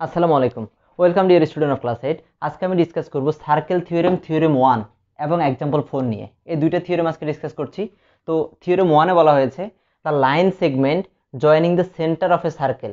আসসালামু আলাইকুম। Welcome dear student of class eight আজকে আমি ডিসকাস করব সার্কেল থিওরেম থিওরেম ওয়ান এবং এক্সাম্পল ফোর নিয়ে। এই দুইটা থিওরেম আজকে ডিসকাস করছি। তো থিওরেম ওয়ানে বলা হয়েছে the line segment joining the centre of a circle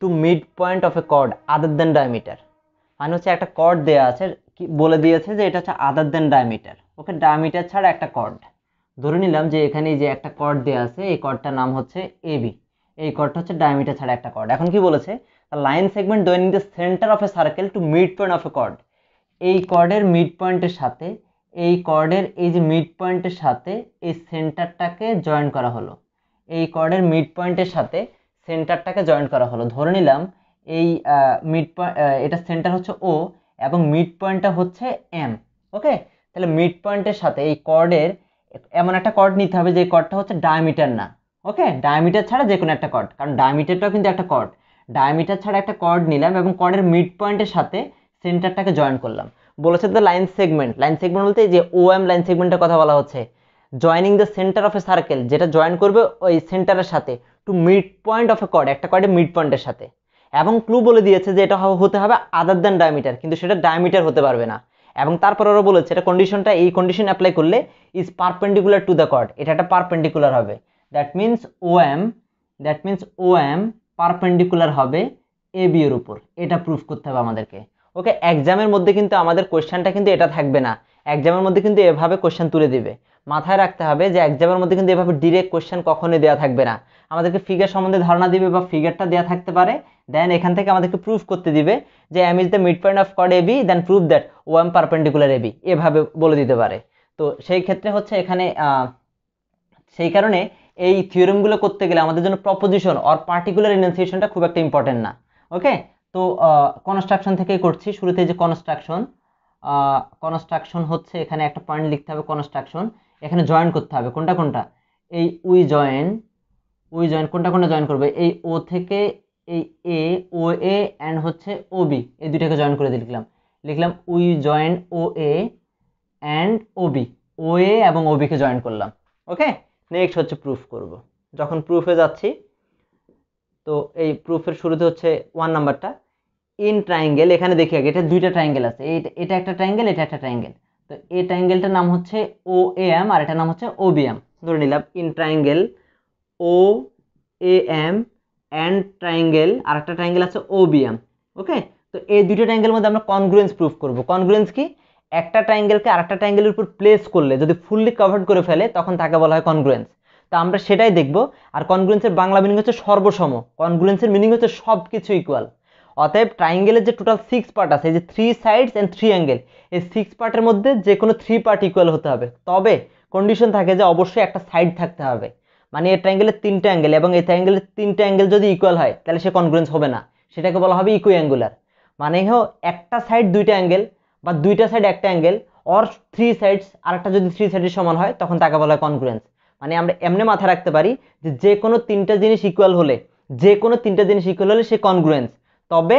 to mid point of a chord other than diameter মানে হচ্ছে একটা কর্ড দেওয়া আছে, কি বলে দিয়েছে যে এটা হচ্ছে আদার দেন ডায়ামিটার ওকে ডায়ামিটার ছাড়া একটা কর্ড ধরে নিলাম যে এখানে যে একটা কর্ড দেওয়া আছে, এই কর্ডটার নাম হচ্ছে এবি এই কর্ডটা হচ্ছে ডায়ামিটার ছাড়া একটা কর্ড এখন কি বলেছে? Line segment joining the centre of a circle to mid point of a chord এই কর্ডের মিড পয়েন্টের সাথে, এই কর্ডের এই যে মিড পয়েন্টের সাথে, এই সেন্টারটাকে জয়েন করা হলো। এই কর্ডের মিড পয়েন্টের সাথে সেন্টারটাকে জয়েন করা হলো। ধরে নিলাম, এই মিড পয়েন্ট এটা সেন্টার হচ্ছে ও এবং মিড পয়েন্টটা হচ্ছে এম ওকে তাহলে মিড পয়েন্টের সাথে এই কর্ডের এমন একটা কর্ড নিতে হবে যে কর্ডটা হচ্ছে ডায়ামিটার না। ওকে ডায়ামিটার ছাড়া যে কোনো একটা কর্ড কারণ ডায়ামিটারটাও কিন্তু একটা কর্ড ডায়ামিটার ছাড়া একটা কর্ড নিলাম এবং কর্ডের মিড পয়েন্টের সাথে সেন্টারটাকে জয়েন করলাম। বলেছে the line segment line segment বলতে যে ও এম লাইন সেগমেন্টের কথা বলা হচ্ছে। Joining the centre of a circle যেটা জয়েন করবে ওই সেন্টারের সাথে to mid point of a chord একটা কর্ডের মিড পয়েন্টের সাথে। এবং ক্লু বলে দিয়েছে যে এটা হতে হবে আদার দ্যান ডায়ামিটার কিন্তু সেটা ডায়ামিটার হতে পারবে না। এবং তারপর ওরা বলেছে, এটা কন্ডিশনটা এই কন্ডিশন অ্যাপ্লাই করলে is perpendicular to the chord এটা একটা পারপেন্ডিকুলার হবে। That means O M that means O M perpendicular হবে এ বি এর উপর। এটা প্রুফ করতে হবে আমাদেরকে। ওকে এক্সামের মধ্যে কিন্তু আমাদের কোয়েশ্চেনটা কিন্তু এটা থাকবে না। এক্সামের মধ্যে কিন্তু এভাবে কোয়েশ্চেন তুলে দিবে। মাথায় রাখতে হবে যে এক্সামের মধ্যে কিন্তু এভাবে ডিরেক্ট কোয়েশ্চেন কখনোই দেওয়া থাকবে না। আমাদেরকে ফিগার সম্বন্ধে ধারণা দিবে বা ফিগারটা দেওয়া থাকতে পারে। দেন এখান থেকে আমাদেরকে প্রুফ করতে দিবে যে M is the mid point of code B then proof that O M perpendicular B এভাবে বলে দিতে পারে। তো সেই ক্ষেত্রে হচ্ছে এখানে সেই কারণে এই থিওরেমগুলো করতে গেলে আমাদের জন্য প্রপোজিশন অর পার্টিকুলার ইনাউন্সিয়েশনটা খুব একটা ইম্পর্টেন্ট না ওকে তো কনস্ট্রাকশন থেকেই করছি, শুরুতে যে কনস্ট্রাকশন কনস্ট্রাকশন হচ্ছে এখানে একটা পয়েন্ট লিখতে হবে কনস্ট্রাকশন এখানে জয়েন করতে হবে, কোনটা কোনটা? এই উই জয়েন উই জয়েন কোনটা কোনটা জয়েন করবে? এই ও থেকে এই এ ও এ অ্যান্ড হচ্ছে ও বি এই দুইটাকে জয়েন করে দিয়ে লিখলাম লিখলাম we join O A and O B O A এবং ও বিকে জয়েন করলাম ওকে নেক্সট হচ্ছে প্রুফ করব। যখন প্রুফে যাচ্ছি, তো এই প্রুফের শুরুতে হচ্ছে ওয়ান নাম্বারটা ইন ট্রাইঙ্গেল এখানে দেখি আগে, এটা দুইটা ট্রাইঙ্গেল আছে। এটা একটা ট্রাইঙ্গেল এটা একটা ট্রাইঙ্গেল তো এই ট্রাইঙ্গেলটার নাম হচ্ছে ও এম আর এটার নাম হচ্ছে ও বি এম ধরে নিলাম in triangle O M and triangle আর একটা ট্রাইঙ্গেল আছে ও বি এম ওকে তো এই দুইটা ট্রাইঙ্গেল মধ্যে আমরা কনগ্রুয়েন্স প্রুফ করব। কনগ্রুয়েন্স কি? একটা ট্রাইঙ্গেলকে আরেকটা ট্রাইঙ্গেলের উপর প্লেস করলে, যদি ফুললি কভার্ড করে ফেলে, তখন তাকে বলা হয় কনগ্রুয়েন্স তো আমরা সেটাই দেখব। আর কনগ্রুয়েন্সের বাংলা মিনিং হচ্ছে সর্বসম। কনগ্রুয়েন্সের মিনিং হচ্ছে সব কিছু ইকুয়াল অতএব ট্রাইঙ্গেলের যে টোটাল সিক্স পার্ট আছে, এই যে three sides and three angle এই সিক্স পার্টের মধ্যে যে কোনো থ্রি পার্ট ইকুয়াল হতে হবে। তবে কন্ডিশন থাকে যে অবশ্যই একটা সাইড থাকতে হবে। মানে এই ট্রাইঙ্গেলের তিনটে অ্যাঙ্গেল এবং এই ট্রাইঙ্গেলের তিনটে অ্যাঙ্গেল যদি ইকুয়াল হয়, তাহলে সে কনগ্রুয়েন্স হবে না। সেটাকে বলা হবে ইকুই অ্যাঙ্গুলার মানে হো একটা সাইড দুইটা অ্যাঙ্গেল বা দুইটা সাইড একটা অ্যাঙ্গেল অর থ্রি সাইডস আরেকটা যদি থ্রি সাইডের সমান হয়, তখন তাকে বলা হয় কনগ্রুয়েন্স মানে আমরা এমনি মাথায় রাখতে পারি যে যে কোনো তিনটা জিনিস ইকুয়াল হলে, যে কোনো তিনটা জিনিস ইকুয়াল হলে সে কনগ্রুয়েন্স তবে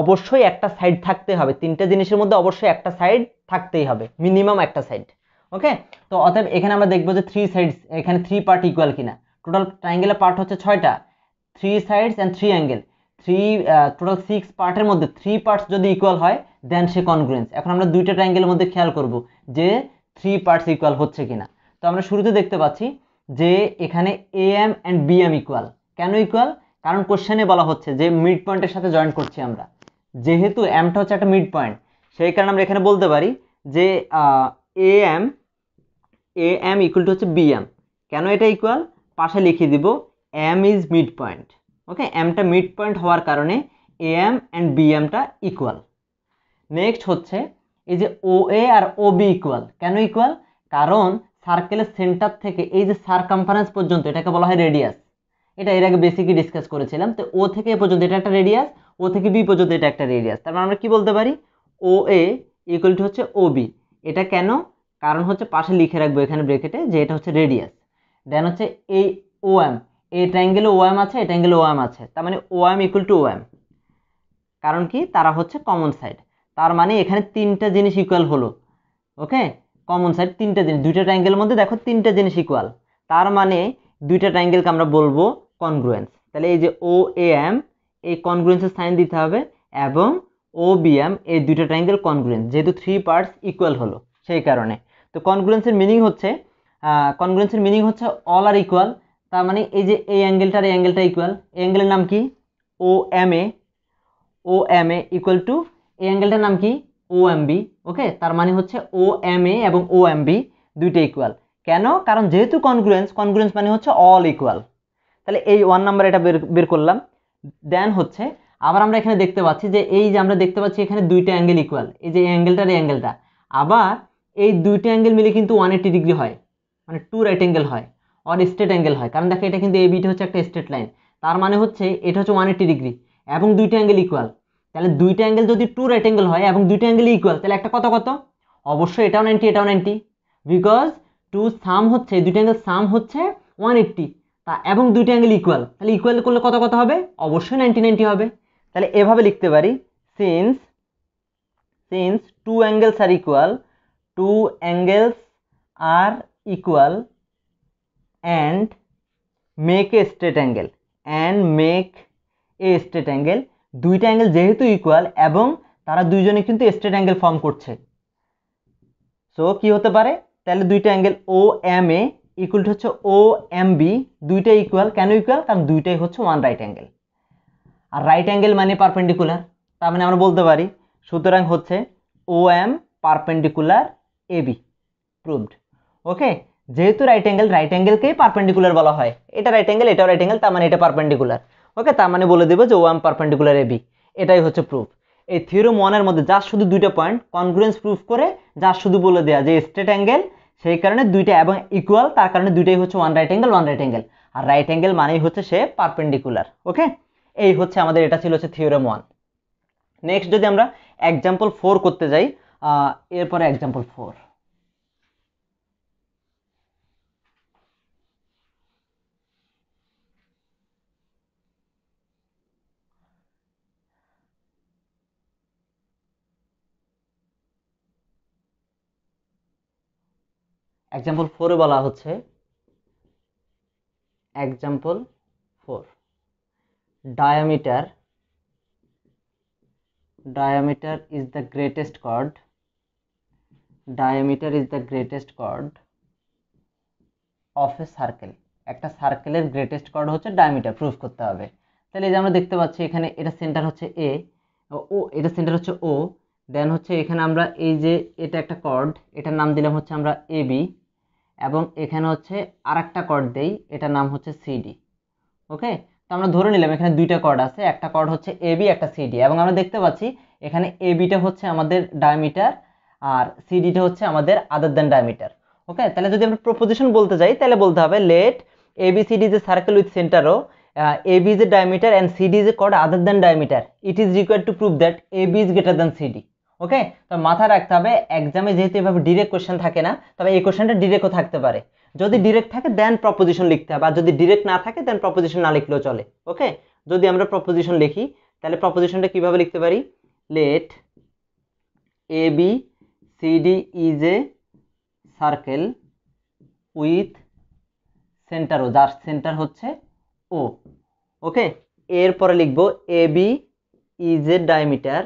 অবশ্যই একটা সাইড থাকতে হবে। তিনটা জিনিসের মধ্যে অবশ্যই একটা সাইড থাকতেই হবে। মিনিমাম একটা সাইড ওকে তো অতএব এখানে আমরা দেখব যে থ্রি সাইডস এখানে থ্রি পার্ট ইকুয়াল কিনা। টোটাল ট্রাইঙ্গেলের পার্ট হচ্ছে ছয়টা। Three sides and three angle three total six পার্টের মধ্যে থ্রি পার্টস যদি ইকুয়াল হয় দেন সে কনগ্রুয়েন্স এখন আমরা দুইটা ট্রাইঙ্গেলের মধ্যে খেয়াল করব যে থ্রি পার্টস ইকুয়াল হচ্ছে কিনা। তো আমরা শুরুতে দেখতে পাচ্ছি যে এখানে A M and B M equal কেন ইকুয়াল কারণ কোশ্চেনে বলা হচ্ছে যে মিড পয়েন্টের সাথে জয়েন করছি আমরা। যেহেতু এমটা হচ্ছে একটা মিড পয়েন্ট সেই কারণে আমরা এখানে বলতে পারি যে A M A M equal to হচ্ছে বি এম কেন এটা ইকুয়াল পাশে লিখে দিব M is mid point okay এমটা mid point হওয়ার কারণে এ এম অ্যান্ড বি এমটা ইকুয়াল নেক্সট হচ্ছে এই যে ও এ আর ও বি ইকুয়াল কেন ইকুয়াল কারণ সার্কেলের সেন্টার থেকে এই যে সারকামফারেন্স পর্যন্ত, এটাকে বলা হয় রেডিয়াস এটা এর আগে বেসিকই ডিসকাস করেছিলাম। তো ও থেকে এ পর্যন্ত এটা একটা রেডিয়াস ও থেকে বি পর্যন্ত এটা একটা রেডিয়াস তার মানে আমরা কি বলতে পারি? ও এ ইকুয়াল হচ্ছে ও বি এটা কেন? কারণ হচ্ছে পাশে লিখে রাখব এখানে ব্রেকেটে যে এটা হচ্ছে রেডিয়াস দেন হচ্ছে এই ও এম এই ট্রাইঙ্গেলে ও এম আছে এই ট্রাইঙ্গেলে ও এম আছে। তার মানে O M equal to O M কারণ কি? তারা হচ্ছে কমন সাইড তার মানে এখানে তিনটা জিনিস ইকুয়াল হলো। ওকে কমন সাইড তিনটা জিনিস। দুইটা ট্রাইঙ্গেলের মধ্যে দেখো তিনটা জিনিস ইকুয়াল তার মানে দুইটা ট্রাইঙ্গেলকে আমরা বলব কনগ্রুয়েন্স তাহলে এই যে ও এ এম এই কনগ্রুয়েন্সের সাইন দিতে হবে এবং ও বিএম এই দুইটা ট্রায়াঙ্গেল কনগ্রুয়েন্স যেহেতু থ্রি পার্টস ইকুয়াল হলো, সেই কারণে। তো কনগ্রুয়েন্সের মিনিং হচ্ছে কনগ্রুয়েন্সের মিনিং হচ্ছে অল আর ইকুয়াল তার মানে এই যে এই অ্যাঙ্গেলটার এই অ্যাঙ্গেলটা ইকুয়াল এই অ্যাঙ্গেলের নাম কি? O M A O M A equal to এই অ্যাঙ্গেলটার নাম কি? ও এম বি ওকে তার মানে হচ্ছে ও এম এ এবং ও এম বি দুইটা ইকুয়াল কেন? কারণ যেহেতু কনগ্রুয়েন্স কনগ্রুয়েন্স মানে হচ্ছে অল ইকুয়াল তাহলে এই ওয়ান নাম্বার এটা বের বের করলাম। দেন হচ্ছে, আবার আমরা এখানে দেখতে পাচ্ছি যে এই যে আমরা দেখতে পাচ্ছি এখানে দুইটা অ্যাঙ্গেল ইকুয়াল এই যে অ্যাঙ্গেলটার এই অ্যাঙ্গেলটা আবার এই দুইটা অ্যাঙ্গেল মিলে কিন্তু ওয়ান এইটি ডিগ্রি হয়। মানে টু রাইট অ্যাঙ্গেল হয়। অর স্ট্রেট অ্যাঙ্গেল হয়। কারণ দেখো এটা কিন্তু এই বিটা হচ্ছে একটা স্ট্রেট লাইন তার মানে হচ্ছে এটা হচ্ছে ওয়ান এইটি ডিগ্রি এবং দুইটা অ্যাঙ্গেল ইকুয়াল তাহলে দুইটা অ্যাঙ্গেল যদি টু রাইট অ্যাঙ্গেল হয় এবং দুইটা অ্যাঙ্গেল ইকুয়াল তাহলে একটা কত কত? অবশ্যই এটাও নাইনটি এটাও নাইনটি বিকজ টু সাম হচ্ছে, দুইটা অ্যাঙ্গেল সাম হচ্ছে ওয়ান এইট্টি তা এবং দুইটা অ্যাঙ্গেল ইকুয়াল তাহলে ইকুয়াল করলে কত কত হবে? অবশ্যই নাইনটি নাইনটি হবে। তাহলে এভাবে লিখতে পারি since since two angles are equal two angles are equal and make a straight angle and make a straight angle দুইটা অ্যাঙ্গেল যেহেতু ইকুয়াল এবং তারা দুইজনে কিন্তু স্ট্রেট অ্যাঙ্গেল ফর্ম করছে। সো কি হতে পারে? তাহলে দুইটা angle O M A equal to হচ্ছে ও এম বি দুইটাই ইকুয়াল কেন ইকুয়াল কারণ দুইটাই হচ্ছে ওয়ান রাইট অ্যাঙ্গেল আর রাইট অ্যাঙ্গেল মানে পারপেন্ডিকুলার তার মানে আমরা বলতে পারি, সুতরাং হচ্ছে O M perpendicular A B proved okay যেহেতু রাইট অ্যাঙ্গেল রাইট অ্যাঙ্গেলকেই পারপেন্ডিকুলার বলা হয়। এটা রাইট অ্যাঙ্গেল এটাও রাইট অ্যাঙ্গেল তার মানে এটা পারপেন্ডিকুলার ওকে তার মানে বলে দেবো যে O M perpendicular A B এটাই হচ্ছে প্রুফ এই থিওরম ওয়ানের মধ্যে যার শুধু দুইটা পয়েন্ট কনগ্রুয়েন্স প্রুফ করে যার শুধু বলে দেওয়া যে স্ট্রেট অ্যাঙ্গেল সেই কারণে দুইটা এবং ইকুয়াল তার কারণে দুইটাই হচ্ছে one right angle one right angle আর রাইট অ্যাঙ্গেল মানেই হচ্ছে সে পারপেন্ডিকুলার ওকে এই হচ্ছে আমাদের, এটা ছিল হচ্ছে থিওরেম ওয়ান নেক্সট যদি আমরা এক্সাম্পল ফোর করতে যাই এরপরে এক্সাম্পল ফোর এক্সাম্পল ফোরে বলা হচ্ছে। Example four diameter diameter is the greatest chord diameter is the greatest chord of a circle একটা সার্কেলের গ্রেটেস্ট কর্ড হচ্ছে ডায়ামিটার প্রুফ করতে হবে। তাহলে এই যে আমরা দেখতে পাচ্ছি এখানে এটা সেন্টার হচ্ছে এ ও, এটা সেন্টার হচ্ছে ও দেন হচ্ছে এখানে আমরা এই যে এটা একটা কর্ড এটার নাম দিলাম হচ্ছে আমরা এ বি এবং এখানে হচ্ছে আর একটা কর্ড দেই, এটার নাম হচ্ছে সিডি ওকে তো আমরা ধরে নিলাম এখানে দুইটা কর্ড আছে, একটা কর্ড হচ্ছে এবি একটা সিডি এবং আমরা দেখতে পাচ্ছি এখানে এবিটা হচ্ছে আমাদের ডায়ামিটার আর সিডিটা হচ্ছে আমাদের আদার দেন ডায়ামিটার ওকে তাহলে যদি আমরা প্রপোজিশন বলতে যাই, তাহলে বলতে হবে let AB CD is a circle with centre O AB is a diameter and CD is a chord other than diameter it is required to prove that AB is greater than CD okay তো মাথায় রাখতে হবে এক্সামে যেহেতু এভাবে direct question থাকে না, তবে এই কোশ্চেনটা ডিরেক্টও থাকতে পারে। যদি ডিরেক্ট থাকে দেন প্রপোজিশন লিখতে হবে। আর যদি ডিরেক্ট না থাকে দেন প্রপোজিশন না লিখলেও চলে। ওকে যদি আমরা প্রপোজিশন লিখি, তাহলে প্রপোজিশনটা কীভাবে লিখতে পারি? Let A B C CD is a circle with centre O যার সেন্টার হচ্ছে ও ওকে এরপরে লিখব A B is a diameter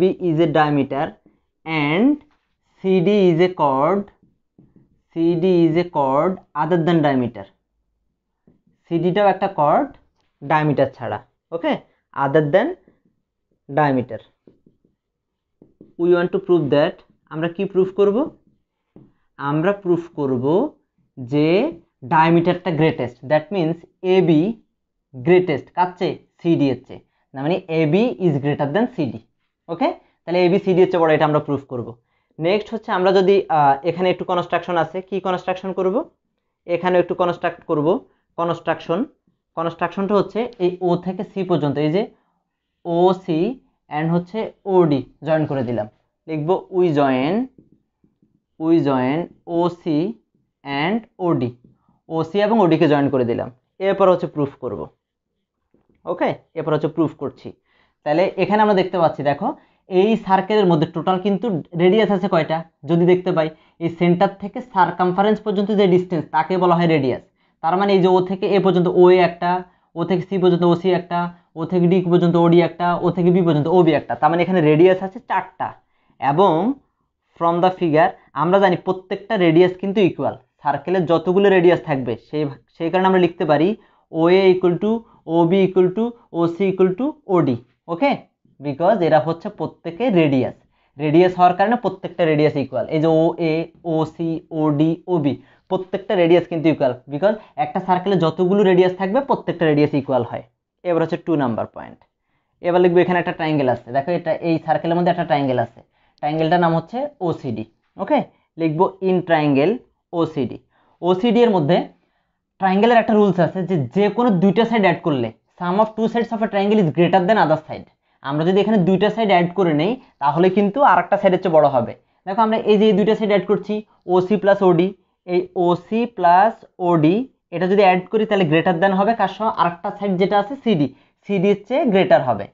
B is a diameter and CD is a chord CD is a chord other than diameter. সিডিটাও একটা chord diameter ছাড়া okay other than diameter we want to prove that আমরা কি proof করব? আমরা proof করব যে ডায়ামিটারটা greatest that means A B greatest কার চেয়ে? সিডি এর চেয়ে। না মানে A B is greater than CD okay? তাহলে এ বি সিডি এর চেয়ে বড়, এটা আমরা প্রুফ করব। নেক্সট হচ্ছে আমরা যদি এখানে একটু কনস্ট্রাকশন আছে, কি কনস্ট্রাকশন করব? এখানে একটু কনস্ট্রাক্ট করব। কনস্ট্রাকশন কনস্ট্রাকশনটা হচ্ছে এই ও থেকে সি পর্যন্ত, এই যে ও সি অ্যান্ড হচ্ছে ওডি জয়েন করে দিলাম। লিখব we join we join O C and OD O C এবং ওডিকে জয়েন করে দিলাম। এরপর হচ্ছে প্রুফ করব। ওকে? এরপর হচ্ছে প্রুফ করছি। তাহলে এখানে আমরা দেখতে পাচ্ছি, দেখো, এই সার্কেলের মধ্যে টোটাল কিন্তু রেডিয়াস আছে কয়টা? যদি দেখতে পাই, এই সেন্টার থেকে সার্কামফারেন্স পর্যন্ত যে ডিস্টেন্স তাকে বলা হয় রেডিয়াস তার মানে এই যে ও থেকে এ পর্যন্ত ও এ একটা, ও থেকে সি পর্যন্ত ও সি একটা, ও থেকে ডি পর্যন্ত ওডি একটা, ও থেকে বি পর্যন্ত ও বি একটা। তার মানে এখানে রেডিয়াস আছে চারটা। এবং ফ্রম দ্য ফিগার আমরা জানি প্রত্যেকটা রেডিয়াস কিন্তু ইকুয়াল সার্কেলের যতগুলো রেডিয়াস থাকবে, সেই সেই কারণে আমরা লিখতে পারি, O A equal to O B equal to O C equal to OD okay because এরা হচ্ছে প্রত্যেকে রেডিয়াস রেডিয়াস হওয়ার কারণে প্রত্যেকটা রেডিয়াস ইকুয়াল এই যে O A O C O D O B প্রত্যেকটা রেডিয়াস কিন্তু ইকুয়াল বিকজ একটা সার্কেলে যতগুলো রেডিয়াস থাকবে, প্রত্যেকটা রেডিয়াস ইকুয়াল হয়। এবার হচ্ছে টু নাম্বার পয়েন্ট এবার লিখব এখানে একটা ট্রাইঙ্গেল আছে। দেখো এটা, এই সার্কেলের মধ্যে একটা ট্রাইঙ্গেল আছে। ট্রাইঙ্গেলটার নাম হচ্ছে ওসিডি ওকে লিখব ইন ট্রাইঙ্গেল ওসিডি ওসিডি এর মধ্যে ট্রাইঙ্গেলের একটা রুলস আছে যে যে কোনো দুইটা সাইড অ্যাড করলে sum of two sides of a triangle is greater than other side আমরা যদি এখানে দুইটা সাইড অ্যাড করে নেই, তাহলে কিন্তু আর একটা সাইডের চেয়ে বড় হবে। দেখো আমরা এই যে দুইটা সাইড অ্যাড করছি ওসি প্লাস ওডি এই ওসি প্লাস ওডি এটা যদি অ্যাড করি তাহলে গ্রেটার দেন হবে, কার সঙ্গে? আরেকটা সাইড যেটা আছে সিডি সিডির চেয়ে গ্রেটার হবে।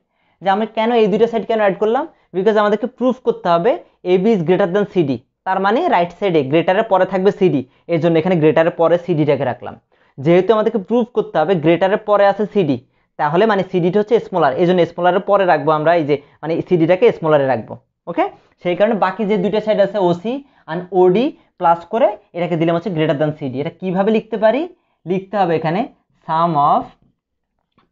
যে আমরা কেন এই দুইটা সাইড কেন অ্যাড করলাম? বিকজ আমাদেরকে প্রুফ করতে হবে A B is greater than CD তার মানে রাইট সাইডে গ্রেটারের পরে থাকবে সিডি এর জন্য এখানে গ্রেটারের পরে সিডিটাকে রাখলাম। যেহেতু আমাদেরকে প্রুফ করতে হবে গ্রেটারের পরে আছে সিডি তাহলে মানে সিডিটা হচ্ছে স্মলার এই জন্য স্মলারের পরে রাখব আমরা, এই যে মানে সিডিটাকে স্মলারে রাখব ওকে সেই কারণে বাকি যে দুইটা সাইড আছে ওসি অ্যান্ড ওডি প্লাস করে এটাকে দিলাম হচ্ছে গ্রেটার দ্যান সিডি এটা কীভাবে লিখতে পারি? লিখতে হবে এখানে sum of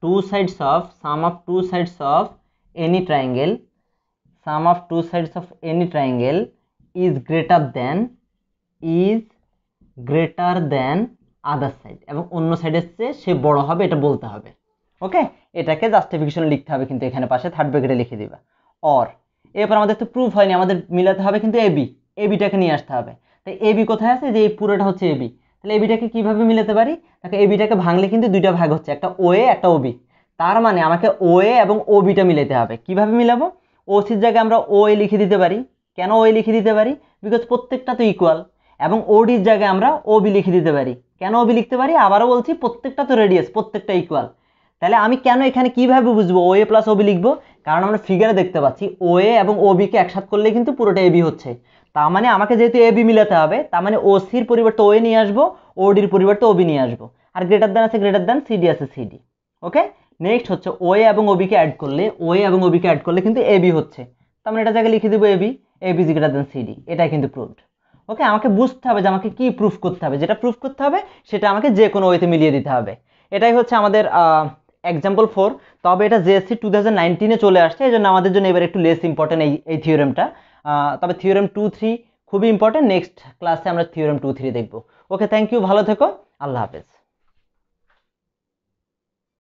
two sides of sum of two sides of any triangle sum of two sides of any triangle is greater than is greater than other side এবং অন্য সাইডের চেয়ে সে বড় হবে, এটা বলতে হবে। ওকে এটাকে জাস্টিফিকেশন লিখতে হবে, কিন্তু এখানে পাশে থার্ড ব্র্যাকেটে লিখে দিবা। অর এরপর আমাদের তো প্রুফ হয়নি, আমাদের মিলাতে হবে কিন্তু এবি এবিটাকে নিয়ে আসতে হবে। তাই এবি কোথায় আছে? যে এই পুরোটা হচ্ছে এবি তাহলে এবিটাকে কীভাবে মিলাতে পারি? তাকে এবিটাকে ভাঙলে কিন্তু দুইটা ভাগ হচ্ছে, একটা ও এ একটা ওবি তার মানে আমাকে ও এ এবং ওবিটা মিলাতে হবে। কীভাবে মিলাবো? ওসির জায়গায় আমরা ও এ লিখে দিতে পারি। কেন ও এ লিখে দিতে পারি? বিকজ প্রত্যেকটা তো ইকুয়াল এবং ওডির জায়গায় আমরা ওবি লিখে দিতে পারি। কেন ও বি লিখতে পারি? আবারও বলছি, প্রত্যেকটা তো রেডিয়াস প্রত্যেকটা ইকুয়াল তাহলে আমি কেন এখানে কীভাবে বুঝব? ও এ প্লাস ওবি লিখব? কারণ আমরা ফিগারে দেখতে পাচ্ছি ও এ এবং ওবিকে একসাথ করলে কিন্তু পুরোটা এবি হচ্ছে। তার মানে আমাকে যেহেতু এবি মিলাতে হবে, তার মানে ও সির পরিবর্তে ও এ নিয়ে আসব ওডির পরিবর্তে ওবি নিয়ে আসব। আর গ্রেটার দ্যান আছে গ্রেটার দেন সিডি আছে সিডি ওকে নেক্সট হচ্ছে ও এ এবং ওবিকে অ্যাড করলে ও এ এবং ওবিকে অ্যাড করলে কিন্তু এবি হচ্ছে। তার মানে এটা জায়গায় লিখে দেবো AB AB is greater than CD এটাই কিন্তু প্রুভড ওকে আমাকে বুঝতে হবে যে আমাকে কি প্রুফ করতে হবে। যেটা প্রুফ করতে হবে, সেটা আমাকে যে কোনো ওয়েতে মিলিয়ে দিতে হবে। এটাই হচ্ছে আমাদের এক্সাম্পল ফোর তবে এটা জেএসসি টু থাউজেন্ড নাইনটিনে চলে আসছে এই জন্য আমাদের জন্য এবার একটু লেস ইম্পর্টেন্ট এই এই থিওরেমটা তবে থিওরেম টু থ্রি খুবই ইম্পর্টেন্ট নেক্সট ক্লাসে আমরা থিওরেম টু থ্রি দেখব। ওকে থ্যাংক ইউ ভালো থেকো, আল্লাহ হাফেজ।